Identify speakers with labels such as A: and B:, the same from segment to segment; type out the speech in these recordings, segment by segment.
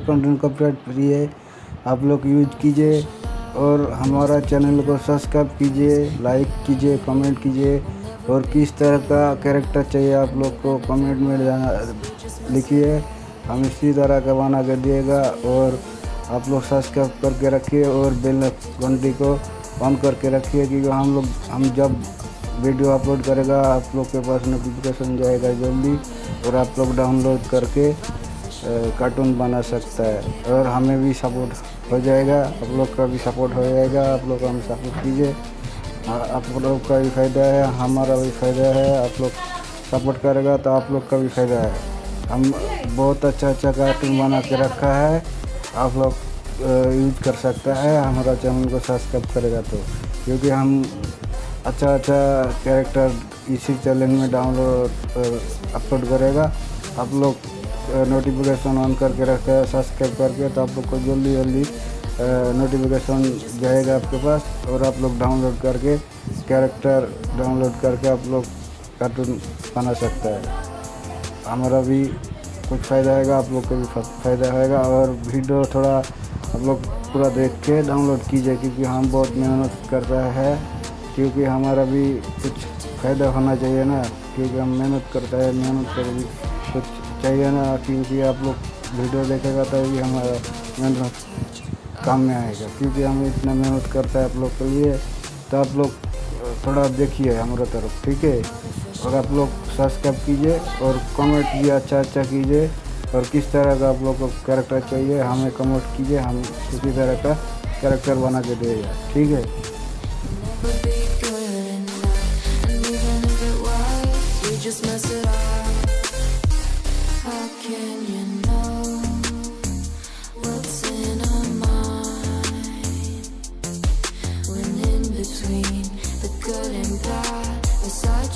A: Content copyright free है। आप लोग यूज़ कीजिए और हमारा चैनल को सब्सक्राइब कीजिए लाइक कीजिए कमेंट कीजिए और किस तरह का कैरेक्टर चाहिए आप लोग को कमेंट में लिखिए। हम इसी तरह का बना कर दिएगा और आप लोग सब्सक्राइब करके रखिए और बेल घंटी को ऑन करके रखिए क्योंकि हम लोग, हम जब वीडियो अपलोड करेगा, आप लोग के पास नोटिफिकेशन जाएगा जल्दी और आप लोग डाउनलोड करके कार्टून बना सकता है। और हमें भी सपोर्ट हो जाएगा। आप लोग का भी सपोर्ट हो जाएगा। आप लोग हमें सपोर्ट कीजिए। आप लोग का भी फ़ायदा है। हमारा भी फ़ायदा है। आप लोग सपोर्ट करेगा तो आप लोग का भी फ़ायदा है। हम बहुत अच्छा अच्छा कार्टून बना के रखा है। आप लोग यूज़ कर सकता है। हमारा चैनल को सब्सक्राइब करेगा तो। क्योंकि हम अच्छा अच्छा कैरेक्टर इसी चैनल में डाउनलोड अपलोड करेगा। आप लोग नोटिफिकेशन ऑन करके रखते हैं सब्सक्राइब करके तो आप लोग को जल्दी जल्दी नोटिफिकेशन जाएगा आपके पास, और आप लोग डाउनलोड करके कैरेक्टर डाउनलोड करके आप लोग कार्टून बना सकते हैं। हमारा भी कुछ फ़ायदा आएगा, आप लोग को भी फ़ायदा आएगा, और वीडियो थोड़ा आप लोग पूरा देख के डाउनलोड कीजिए, क्योंकि हम बहुत मेहनत कर रहे हैं, क्योंकि हमारा भी कुछ फ़ायदा होना चाहिए ना, क्योंकि हम मेहनत करते हैं, मेहनत कर भी कुछ चाहिए ना, क्योंकि आप लोग वीडियो देखेगा तो तभी हमारा मेहनत काम में आएगा। क्योंकि हम इतना मेहनत करते हैं आप लोग के लिए तो आप लोग थोड़ा देखिए हमारे तरफ़, ठीक है? और आप लोग सब्सक्राइब कीजिए और कमेंट भी अच्छा अच्छा कीजिए। और किस तरह का आप लोग को कैरेक्टर चाहिए, हमें कमेंट कीजिए, हम उसी तरह का कैरेक्टर बना के देगा, ठीक है?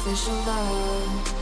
A: official love.